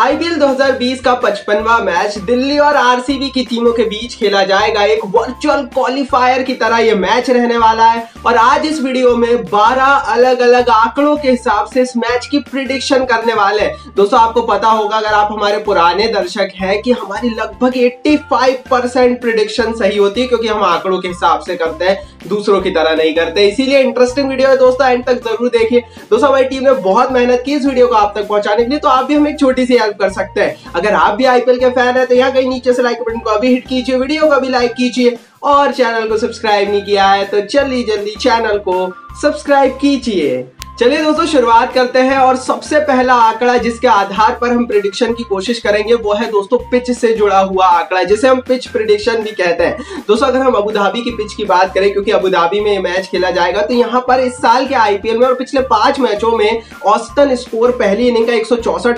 IPL 2020 का पचपनवा match Delhi और RCB की टीमों के बीच खेला जाएगा। एक वर्चुअल क्वालिफायर की तरह यह मैच रहने वाला है। और आज इस वीडियो में 12 अलग अलग आंकड़ों के हिसाब से इस मैच की प्रिडिक्शन करने वाले हैं। दोस्तों, आपको पता होगा, अगर आप हमारे पुराने दर्शक हैं, कि हमारी लगभग 85 परसेंट प्रिडिक्शन सही होती है, क्योंकि हम आंकड़ों के हिसाब से करते हैं। दूसरों की तरह नहीं करते। इसीलिए इंटरेस्टिंग वीडियो है दोस्तों एंड तक ज़रूर देखिए। दोस्तों, हमारी टीम ने बहुत मेहनत की इस वीडियो को आप तक पहुँचाने के लिए तो आप भी हमें एक छोटी सी हेल्प कर सकते हैं। अगर आप भी आईपीएल के फ़ैन है तो यहाँ कहीं नीचे से लाइक बटन को अभी हिट कीजिए वीडियो को भी लाइक कीजिए, और चैनल को सब्सक्राइब नहीं किया है तो जल्दी जल्दी चैनल को सब्सक्राइब कीजिए। चलिए दोस्तों, शुरुआत करते हैं और सबसे पहला आंकड़ा जिसके आधार पर हम प्रिडिक्शन की कोशिश करेंगे, वो है दोस्तों पिच से जुड़ा हुआ आंकड़ा, जिसे हम पिच प्रिडिक्शन भी कहते हैं। दोस्तों, अगर हम अबू धाबी की पिच की बात करें, क्योंकि अबू धाबी में ये मैच खेला जाएगा तो यहाँ पर इस साल के आईपीएल में और पिछले पाँच मैचों में औसतन स्कोर पहली इनिंग का एक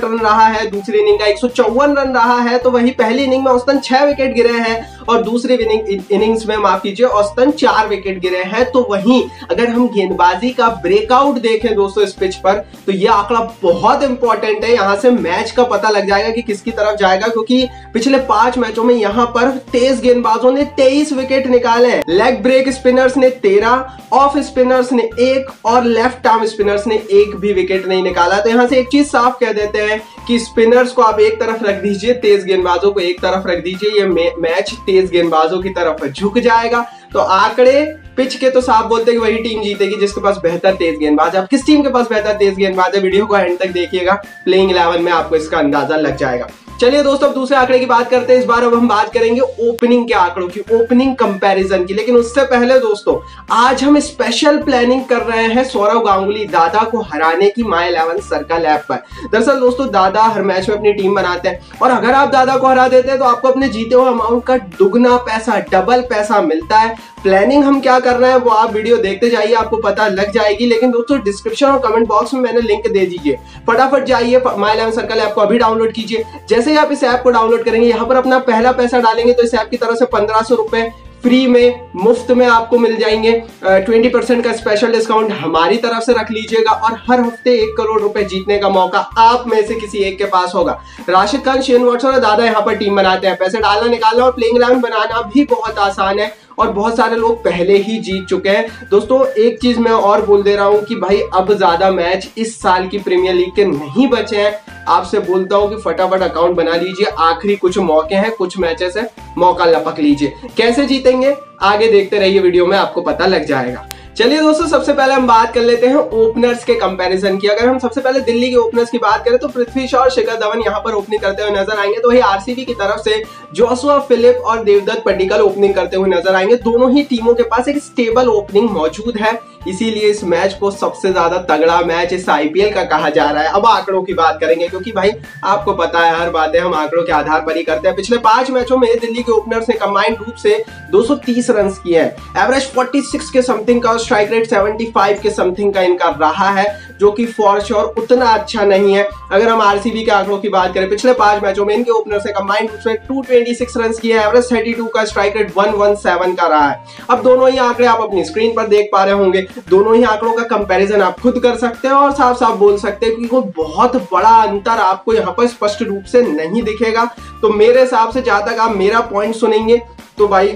रन रहा है, दूसरी इनिंग का एक सौ चौवन रन रहा है तो वही पहली इनिंग में औसतन छह विकेट गिरे हैं। और दूसरी इनिंग्स में माफ़ कीजिए, औसतन चार विकेट गिरे हैं। तो वहीं अगर हम गेंदबाजी का ब्रेकआउट देखें दोस्तों इस पिच पर तो ये आंकड़ा बहुत इंपॉर्टेंट है। यहाँ से मैच का पता लग जाएगा कि किसकी तरफ़ जाएगा, क्योंकि पिछले पाँच मैचों में यहाँ पर तेज गेंदबाजों ने तेईस विकेट निकाले। लेग ब्रेक स्पिनर्स ने तेरह ऑफ़ स्पिनर्स ने एक और लेफ़्ट आर्म स्पिनर्स ने एक भी विकेट नहीं निकाला। तो यहाँ से एक चीज़ साफ़ कह देते हैं कि स्पिनर्स को आप एक तरफ़ रख दीजिए, तेज गेंदबाजों को एक तरफ़ रख दीजिए। ये मैच तेज गेंदबाजों की तरफ़ झुक जाएगा। तो आंकड़े पिच के तो साफ़ बोलते हैं कि वही टीम जीतेगी जिसके पास बेहतर तेज गेंदबाज है। किस टीम के पास बेहतर तेज गेंदबाज है? वीडियो को एंड तक देखिएगा। प्लेइंग इलेवन में आपको इसका अंदाज़ा लग जाएगा। चलिए दोस्तों, अब दूसरे आंकड़े की बात करते हैं। इस बार अब हम बात करेंगे ओपनिंग के आंकड़ों की ओपनिंग कंपैरिजन की। लेकिन उससे पहले दोस्तों, आज हम स्पेशल प्लानिंग कर रहे हैं सौरव गांगुली दादा को हराने की माई इलेवन सर्कल ऐप पर। दरअसल दोस्तों, दादा हर मैच में अपनी टीम बनाते हैं। और अगर आप दादा को हरा देते हैं तो आपको अपने जीते हुए अमाउंट का दुगना पैसा डबल पैसा मिलता है। प्लानिंग हम क्या कर रहे हैं वो आप वीडियो देखते जाइए, आपको पता लग जाएगी। लेकिन दोस्तों डिस्क्रिप्शन और कमेंट बॉक्स में मैंने लिंक दे दीजिए। फटाफट जाइए माई इलेवन सर्कल ऐप को अभी डाउनलोड कीजिए। जैसे ही आप इस ऐप को डाउनलोड करेंगे, यहाँ पर अपना पहला पैसा डालेंगे तो इस ऐप की तरफ़ से पंद्रह सौ रुपए फ्री में, मुफ़्त में आपको मिल जाएँगे। ट्वेंटी परसेंट का स्पेशल डिस्काउंट हमारी तरफ़ से रख लीजिएगा और हर हफ़्ते एक करोड़ रुपए जीतने का मौका आप में से किसी एक के पास होगा। राशिद खान, शेन वॉट्सन और दादा यहाँ पर टीम बनाते हैं। पैसे डालना, निकालना और प्लेइंग इलेवन बनाना भी बहुत आसान है। और बहुत सारे लोग पहले ही जीत चुके हैं। दोस्तों, एक चीज़ मैं और बोल दे रहा हूँ कि भाई, अब ज़्यादा मैच इस साल की प्रीमियर लीग के नहीं बचे हैं। आपसे बोलता हूँ कि फटाफट अकाउंट बना लीजिए, आखिरी कुछ मौके हैं, कुछ मैचेस है, मौका लपक लीजिए। कैसे जीतेंगे? आगे देखते रहिए वीडियो में, आपको पता लग जाएगा। चलिए दोस्तों, सबसे पहले हम बात कर लेते हैं ओपनर्स के कंपैरिजन की। अगर हम सबसे पहले दिल्ली के ओपनर्स की बात करें तो पृथ्वी शॉ और शिखर धवन यहाँ पर ओपनिंग करते हुए नज़र आएँगे। तो वही आरसीबी की तरफ़ से जोसुआ, फिलिप और देवदत्त पंडिकल ओपनिंग करते हुए नज़र आएँगे। दोनों ही टीमों के पास एक स्टेबल ओपनिंग मौजूद है। इसीलिए इस मैच को सबसे ज़्यादा तगड़ा मैच इस आईपीएल का कहा जा रहा है। अब आंकड़ों की बात करेंगे, क्योंकि भाई, आपको पता है हर बातें, हम आंकड़ों के आधार पर ही करते हैं। पिछले पाँच मैचों में दिल्ली के ओपनर्स ने कंबाइंड रूप से 230 रन किए हैं। एवरेज 46 के समथिंग का और स्ट्राइक रेट 75 के समथिंग का इनका रहा है। जो कि फॉर श्योर उतना अच्छा नहीं है। अगर हम आरसीबी के आंकड़ों की बात करें, पिछले पाँच मैचों में इनके ओपनर से कंबाइंड रूप से 226 रन किए एवरेज 32 का स्ट्राइक रेट 117 का रहा है। अब दोनों ही आंकड़े आप अपनी स्क्रीन पर देख पा रहे होंगे। दोनों ही आंकड़ों का कंपैरिजन आप खुद कर सकते हैं और साफ़ साफ़ बोल सकते हैं क्योंकि बहुत बड़ा अंतर आपको यहाँ पर स्पष्ट रूप से नहीं दिखेगा। तो मेरे हिसाब से जहाँ तक आप मेरा पॉइंट सुनेंगे तो भाई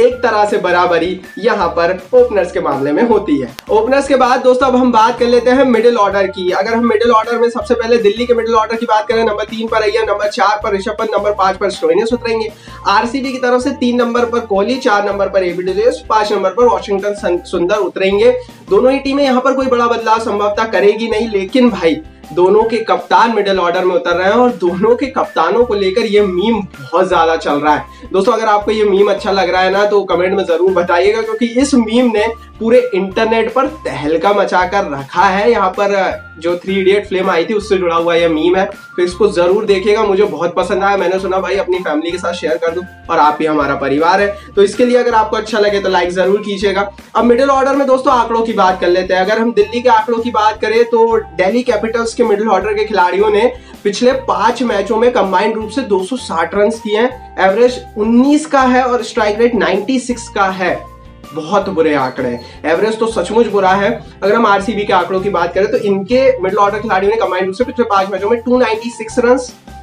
एक तरह से बराबरी यहाँ पर ओपनर्स के मामले में होती है। ओपनर्स के बाद दोस्तों, अब हम बात कर लेते हैं मिडिल ऑर्डर की। अगर हम मिडिल ऑर्डर में सबसे पहले दिल्ली के मिडिल ऑर्डर की बात करें, नंबर तीन पर अय्यर नंबर चार पर ऋषभ पंत, नंबर पाँच पर स्टोइनियस उतरेंगे आरसीबी की तरफ़ से तीन नंबर पर कोहली, चार नंबर पर एबी पाँच नंबर पर वॉशिंगटन सुंदर उतरेंगे। दोनों ही टीमें यहाँ पर कोई बड़ा बदलाव संभवता करेगी नहीं, लेकिन भाई दोनों के कप्तान मिडिल ऑर्डर में उतर रहे हैं और दोनों के कप्तानों को लेकर ये मीम बहुत ज़्यादा चल रहा है। दोस्तों, अगर आपको ये मीम अच्छा लग रहा है ना तो कमेंट में ज़रूर बताइएगा, क्योंकि इस मीम ने पूरे इंटरनेट पर तहलका मचा कर रखा है। यहाँ पर जो थ्री इडियट फ़िल्म आई थी, उससे जुड़ा हुआ यह मीम है। तो इसको ज़रूर देखिएगा, मुझे बहुत पसंद आया। मैंने सुना, भाई, अपनी फैमिली के साथ शेयर कर दू और आप ही हमारा परिवार है। तो इसके लिए अगर आपको अच्छा लगे तो लाइक ज़रूर कीजिएगा। अब मिडिल ऑर्डर में दोस्तों, आंकड़ों की बात कर लेते हैं। अगर हम दिल्ली के आंकड़ों की बात करें तो डेली कैपिटल्स के मिडिल ऑर्डर के खिलाड़ियों ने पिछले पाँच मैचों में कंबाइंड रूप से 260 रन किए हैं। एवरेज 19 का है और स्ट्राइक रेट 96 का है। बहुत बुरे आंकड़े हैं। एवरेज तो सचमुच बुरा है। अगर हम आरसीबी के आंकड़ों की बात करें तो इनके मिडिल ऑर्डर खिलाड़ियों ने कंबाइंड रूप से पिछले पाँच मैचों में 296 रन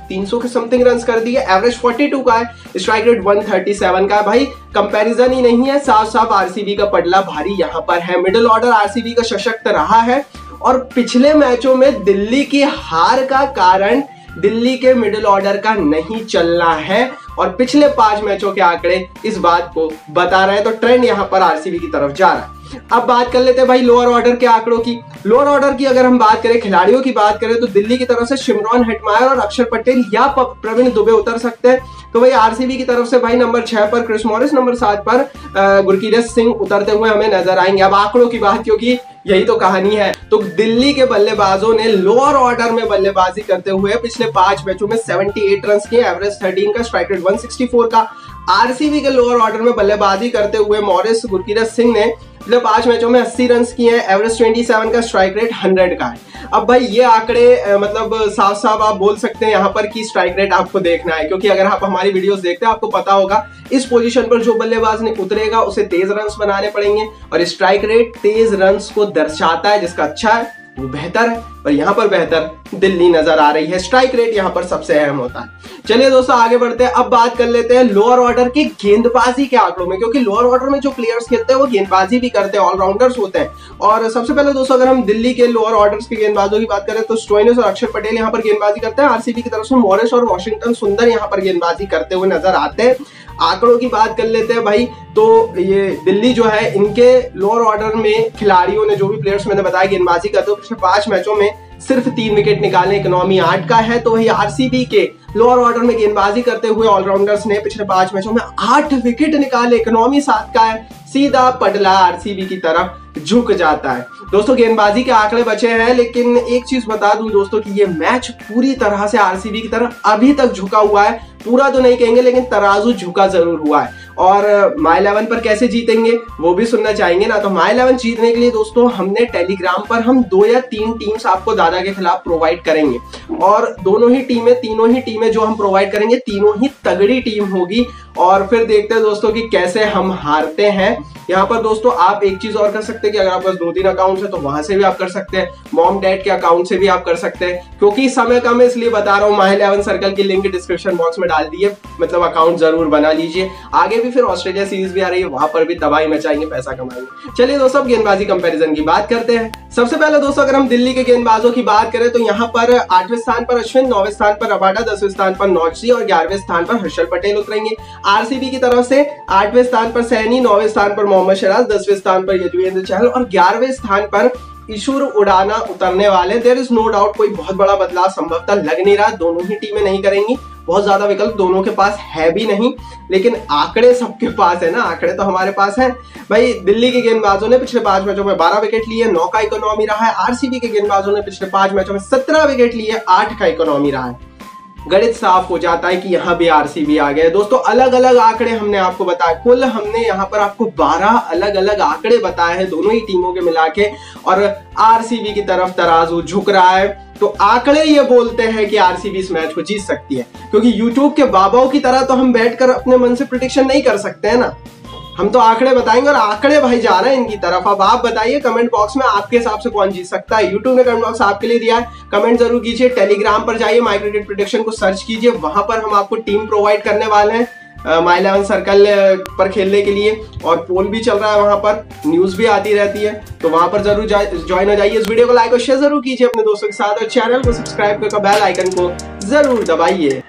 300 के समथिंग रन कर दिए। एवरेज 42 का है। स्ट्राइक रेट 137 का है। भाई कंपैरिजन ही नहीं है। साफ़ साफ़ आरसीबी का पडला भारी यहाँ पर है। मिडिल ऑर्डर आरसीबी का सशक्त रहा है। और पिछले मैचों में दिल्ली की हार का कारण दिल्ली के मिडिल ऑर्डर का नहीं चलना है। और पिछले पाँच मैचों के आंकड़े इस बात को बता रहे हैं तो ट्रेंड यहाँ पर आरसीबी की तरफ़ जा रहा है। अब बात कर लेते हैं भाई लोअर ऑर्डर के आंकड़ों की। लोअर ऑर्डर की अगर हम बात करें, खिलाड़ियों की बात करें तो दिल्ली की तरफ़ से शिमरॉन, हेटमायर और अक्षर पटेल या प्रवीण दुबे उतर सकते हैं। तो भाई आरसीबी की तरफ़ से भाई नंबर छह पर क्रिस मॉरिस नंबर सात पर गुरकीरत सिंह उतरते हुए हमें नज़र आएँगे। अब आंकड़ों की बात, क्योंकि यही तो कहानी है। तो दिल्ली के बल्लेबाजों ने लोअर ऑर्डर में बल्लेबाजी करते हुए पिछले पाँच मैचों में 78 रन किए एवरेज 13 का स्ट्राइक रेट 164 का। आरसीबी के लोअर ऑर्डर में बल्लेबाजी करते हुए मॉरिस गुरकीरत सिंह ने पिछले पाँच मैचों में 80 रन किए हैं एवरेज 27 का स्ट्राइक रेट 100 का है। अब भाई ये आंकड़े मतलब साफ़ साफ़ आप बोल सकते हैं यहाँ पर की स्ट्राइक रेट आपको देखना है, क्योंकि अगर आप हमारी वीडियोस देखते हैं, आपको पता होगा इस पोजीशन पर जो बल्लेबाज ने उतरेगा, उसे तेज रन बनाने पड़ेंगे और स्ट्राइक रेट तेज रन को दर्शाता है, जिसका अच्छा है, वो बेहतर है। और यहाँ पर बेहतर दिल्ली नज़र आ रही है। स्ट्राइक रेट यहाँ पर सबसे अहम होता है। चलिए दोस्तों, आगे बढ़ते हैं। अब बात कर लेते हैं लोअर ऑर्डर की गेंदबाजी के आंकड़ों में, क्योंकि लोअर ऑर्डर में जो प्लेयर्स खेलते हैं, वो गेंदबाजी भी करते हैं ऑलराउंडर्स होते हैं। और सबसे पहले दोस्तों, अगर हम दिल्ली के लोअर ऑर्डर के गेंदबाजों की बात करें तो स्टोइनस और अक्षर पटेल यहाँ पर गेंदबाजी करते हैं। आरसीबी की तरफ़ से मॉरिस और वॉशिंगटन सुंदर यहाँ पर गेंदबाजी करते हुए नज़र आते हैं। आंकड़ों की बात कर लेते हैं भाई तो ये दिल्ली जो है, इनके लोअर ऑर्डर में खिलाड़ियों ने, जो भी प्लेयर्स मैंने बताया, गेंदबाजी करते हुए पिछले पाँच मैचों में सिर्फ़ तीन विकेट निकाले इकोनॉमी आठ का है तो वही आरसीबी के लोअर ऑर्डर में गेंदबाजी करते हुए ऑलराउंडर्स ने पिछले पाँच मैचों में आठ विकेट निकाले। इकोनॉमी सात का है। सीधा पटला आरसीबी की तरफ़ झुक जाता है। दोस्तों, गेंदबाजी के आंकड़े बचे हैं, लेकिन एक चीज़ बता दूँ दोस्तों कि ये मैच पूरी तरह से आरसीबी की तरफ़ अभी तक झुका हुआ है। पूरा तो नहीं कहेंगे, लेकिन तराजू झुका ज़रूर हुआ है। और माई इलेवन पर कैसे जीतेंगे, वो भी सुनना चाहेंगे ना। तो माई इलेवन जीतने के लिए दोस्तों, हमने टेलीग्राम पर हम दो या तीन टीम्स आपको दादा के खिलाफ प्रोवाइड करेंगे। और दोनों ही टीमें तीनों ही टीमें जो हम प्रोवाइड करेंगे तीनों ही तगड़ी टीम होगी। और फिर देखते हैं दोस्तों कि कैसे हम हारते हैं। यहाँ पर दोस्तों आप एक चीज़ और कर सकते हैं कि अगर आपके पास दो तीन अकाउंट है तो वहाँ से भी आप कर सकते हैं। मॉम डैड के अकाउंट से भी आप कर सकते हैं। क्योंकि समय कम है, इसलिए बता रहा हूँ माई इलेवन सर्कल की लिंक डिस्क्रिप्शन बॉक्स में डाल दिए मतलब अकाउंट ज़रूर बना लीजिए। आगे भी फिर ऑस्ट्रेलिया सीरीज़ भी आ रही है, वहाँ पर भी दवाई मचाएँगे, पैसा कमाएँगे। चलिए दोस्तों गेंदबाजी कंपेरिजन की बात करते हैं। सबसे पहले दोस्तों, अगर हम दिल्ली के गेंदबाजों की बात करें तो यहाँ पर आठवें स्थान पर अश्विन, नौवे स्थान पर रबाडा दसवें स्थान पर नौची और ग्यारहवें स्थान पर हर्षल पटेल उतरेंगे। आरसीबी की तरफ़ से आठवें स्थान पर सैनी, नौवे स्थान पर मोहम्मद शराज, दसवें स्थान पर यजुवेंद्र चहल और ग्यारहवें स्थान पर ईश्वर उड़ाना उतरने वाले देर इज़ नो डाउट कोई बहुत बड़ा बदलाव संभवतः लग नहीं रहा। दोनों ही टीमें नहीं करेंगी। बहुत ज़्यादा विकल्प दोनों के पास है भी नहीं, लेकिन आंकड़े सबके पास है ना। आंकड़े तो हमारे पास है। भाई, दिल्ली के गेंदबाजों ने पिछले पाँच मैचों में बारह विकेट लिए, नौ का इकोनॉमी रहा है। आरसीबी के गेंदबाजों ने पिछले पाँच मैचों में सत्रह विकेट लिए, आठ का इकोनॉमी रहा है। गणित साफ़ हो जाता है कि यहाँ भी आरसीबी आ गया दोस्तों अलग अलग आंकड़े हमने आपको बताया कुल हमने यहाँ पर आपको 12 अलग अलग आंकड़े बताए हैं, दोनों ही टीमों के मिला के। और आरसीबी की तरफ़ तराजू झुक रहा है। तो आंकड़े ये बोलते हैं कि आरसीबी इस मैच को जीत सकती है। क्योंकि यूट्यूब के बाबाओं की तरह तो हम बैठकर अपने मन से प्रिडिक्शन नहीं कर सकते, हैं ना? हम तो आंकड़े बताएँगे और आंकड़े भाई जा रहे हैं इनकी तरफ़। अब आप बताइए कमेंट बॉक्स में आपके हिसाब से कौन जीत सकता है? यूट्यूब ने कमेंट बॉक्स आपके लिए दिया है। कमेंट ज़रूर कीजिए टेलीग्राम पर जाइए माई प्रोडक्शन को सर्च कीजिए। वहाँ पर हम आपको टीम प्रोवाइड करने वाले हैं माई इलेवन सर्कल पर खेलने के लिए। और पोल भी चल रहा है वहाँ पर न्यूज़ भी आती रहती है। तो वहाँ पर ज़रूर ज्वाइन हो जाइए। इस वीडियो को लाइक और शेयर ज़रूर कीजिए अपने दोस्तों के साथ और चैनल को सब्सक्राइब करके बेल आइकन को ज़रूर दबाइए।